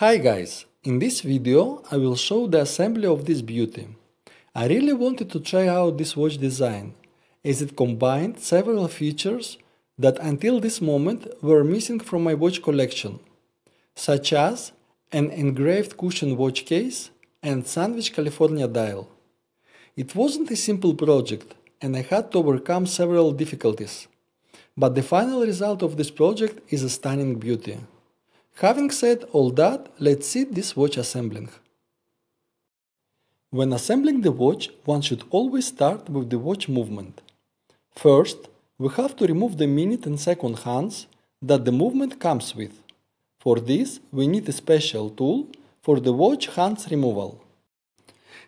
Hi guys, in this video I will show the assembly of this beauty. I really wanted to try out this watch design, as it combined several features that until this moment were missing from my watch collection, such as an engraved cushion watch case and Sandwich California dial. It wasn't a simple project and I had to overcome several difficulties, but the final result of this project is a stunning beauty. Having said all that, let's see this watch assembling. When assembling the watch, one should always start with the watch movement. First, we have to remove the minute and second hands that the movement comes with. For this, we need a special tool for the watch hands removal.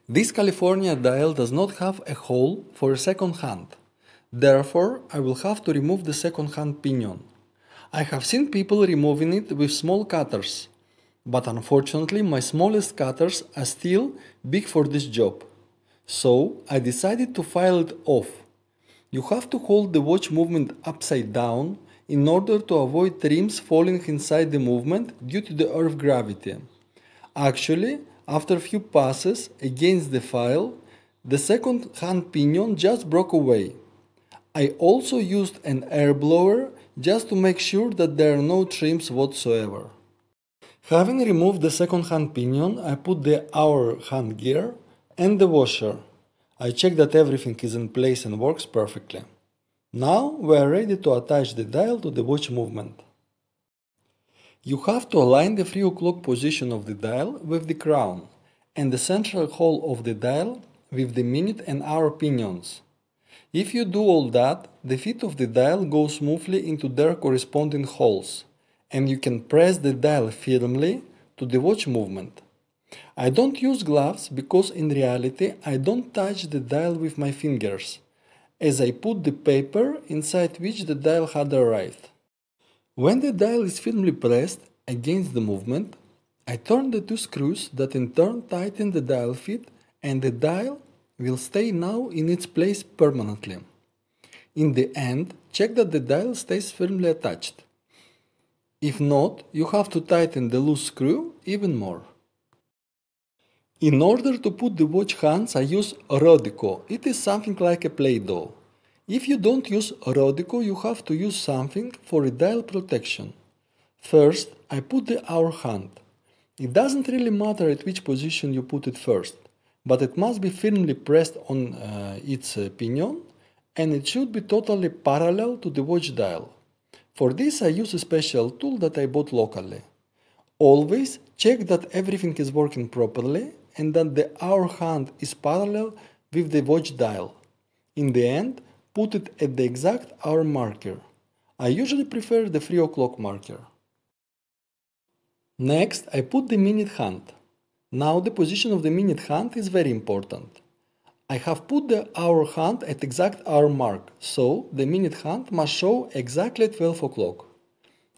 This California dial does not have a hole for a second hand. Therefore, I will have to remove the second hand pinion. I have seen people removing it with small cutters, but unfortunately my smallest cutters are still big for this job. So I decided to file it off. You have to hold the watch movement upside down in order to avoid rims falling inside the movement due to the earth gravity. Actually, after a few passes against the file, the second hand pinion just broke away. I also used an air blower just to make sure that there are no trims whatsoever. Having removed the second hand pinion, I put the hour hand gear and the washer. I check that everything is in place and works perfectly. Now we are ready to attach the dial to the watch movement. You have to align the 3 o'clock position of the dial with the crown and the central hole of the dial with the minute and hour pinions. If you do all that, the feet of the dial go smoothly into their corresponding holes, and you can press the dial firmly to the watch movement. I don't use gloves because in reality I don't touch the dial with my fingers, as I put the paper inside which the dial had arrived. When the dial is firmly pressed against the movement, I turn the two screws that in turn tighten the dial feet and the dial will stay now in its place permanently. In the end, check that the dial stays firmly attached. If not, you have to tighten the loose screw even more. In order to put the watch hands I use Rodico, it is something like a Play-Doh. If you don't use Rodico, you have to use something for a dial protection. First, I put the hour hand. It doesn't really matter at which position you put it first but it must be firmly pressed on uh, its pinion and it should be totally parallel to the watch dial. For this I use a special tool that I bought locally. Always check that everything is working properly and that the hour hand is parallel with the watch dial. In the end, put it at the exact hour marker. I usually prefer the 3 o'clock marker. Next, I put the minute hand. Now the position of the minute hand is very important. I have put the hour hand at exact hour mark, so the minute hand must show exactly 12 o'clock.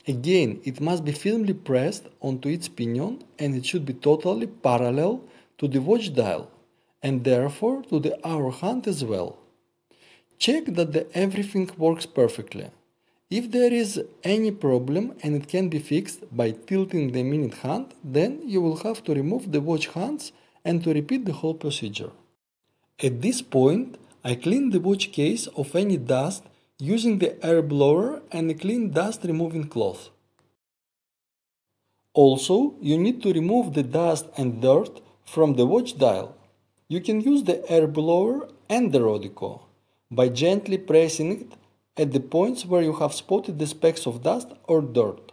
Again, it must be firmly pressed onto its pinion and it should be totally parallel to the watch dial and therefore to the hour hand as well. Check that everything works perfectly. If there is any problem and it can be fixed by tilting the minute hand, then you will have to remove the watch hands and to repeat the whole procedure. At this point, I clean the watch case of any dust using the air blower and a clean dust removing cloth. Also, you need to remove the dust and dirt from the watch dial. You can use the air blower and the Rodico by gently pressing it at the points where you have spotted the specks of dust or dirt.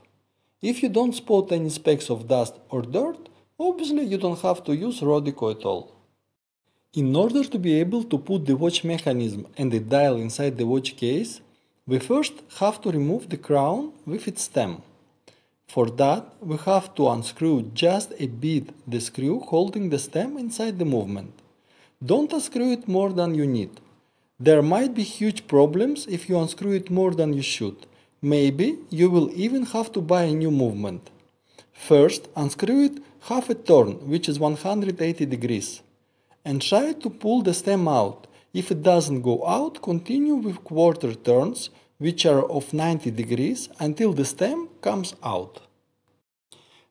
If you don't spot any specks of dust or dirt, obviously you don't have to use Rodico at all. In order to be able to put the watch mechanism and the dial inside the watch case, we first have to remove the crown with its stem. For that, we have to unscrew just a bit the screw holding the stem inside the movement. Don't unscrew it more than you need. There might be huge problems if you unscrew it more than you should. Maybe you will even have to buy a new movement. First, unscrew it half a turn, which is 180 degrees, and try to pull the stem out. If it doesn't go out, continue with quarter turns, which are of 90 degrees, until the stem comes out.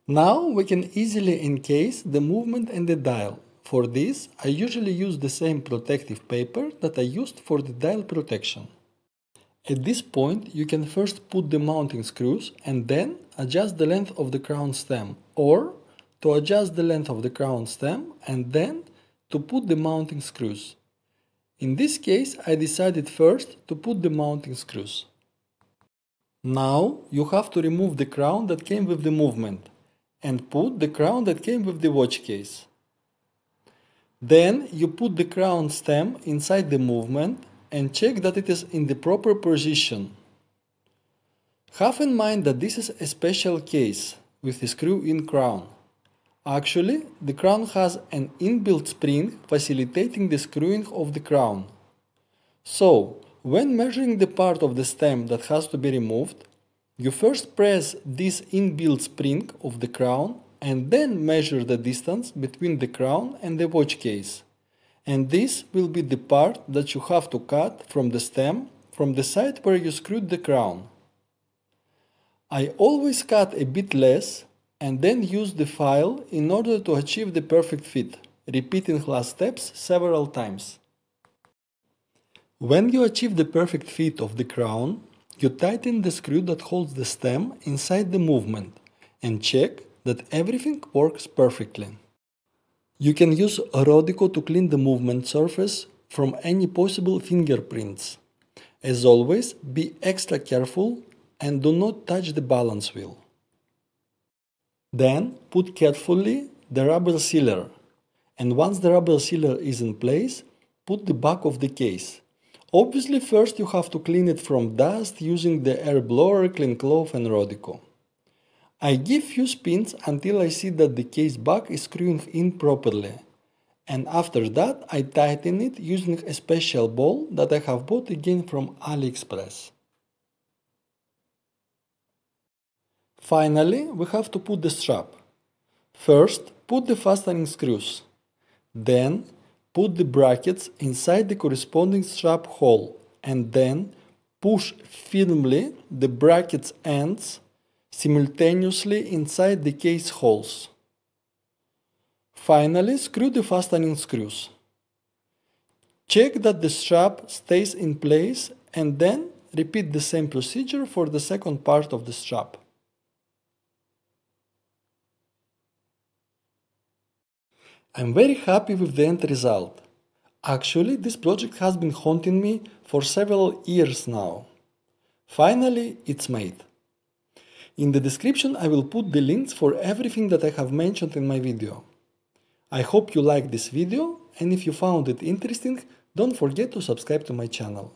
Now we can easily encase the movement and the dial. For this, I usually use the same protective paper that I used for the dial protection. At this point, you can first put the mounting screws and then adjust the length of the crown stem or to adjust the length of the crown stem and then to put the mounting screws. In this case, I decided first to put the mounting screws. Now you have to remove the crown that came with the movement and put the crown that came with the watch case. Then you put the crown stem inside the movement and check that it is in the proper position. Have in mind that this is a special case with a screw-in crown. Actually, the crown has an inbuilt spring facilitating the screwing of the crown. So, when measuring the part of the stem that has to be removed, you first press this inbuilt spring of the crown and then measure the distance between the crown and the watch case. And this will be the part that you have to cut from the stem from the side where you screwed the crown. I always cut a bit less and then use the file in order to achieve the perfect fit, repeating last steps several times. When you achieve the perfect fit of the crown, you tighten the screw that holds the stem inside the movement and check that everything works perfectly. You can use Rodico to clean the movement surface from any possible fingerprints. As always, be extra careful and do not touch the balance wheel. Then put carefully the rubber sealer and once the rubber sealer is in place, put the back of the case. Obviously first you have to clean it from dust using the air blower, clean cloth and Rodico. I give few spins until I see that the case back is screwing in properly and after that I tighten it using a special ball that I have bought again from AliExpress. Finally, we have to put the strap. First, put the fastening screws. Then, put the brackets inside the corresponding strap hole and then push firmly the brackets ends simultaneously inside the case holes. Finally, screw the fastening screws. Check that the strap stays in place and then repeat the same procedure for the second part of the strap. I'm very happy with the end result. Actually, this project has been haunting me for several years now. Finally, it's made. In the description I will put the links for everything that I have mentioned in my video. I hope you liked this video and if you found it interesting, don't forget to subscribe to my channel.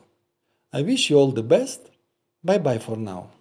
I wish you all the best. Bye bye for now.